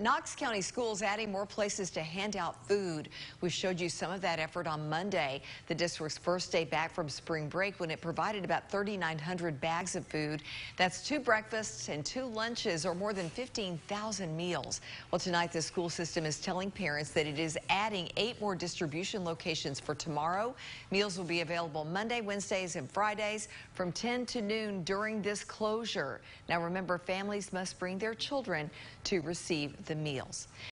Knox County Schools adding more places to hand out food. We showed you some of that effort on Monday, the district's first day back from spring break when it provided about 3,900 bags of food. That's two breakfasts and two lunches or more than 15,000 meals. Well, tonight the school system is telling parents that it is adding eight more distribution locations for tomorrow. Meals will be available Monday, Wednesdays, and Fridays from 10 to noon during this closure. Now remember, families must bring their children to receive the meals.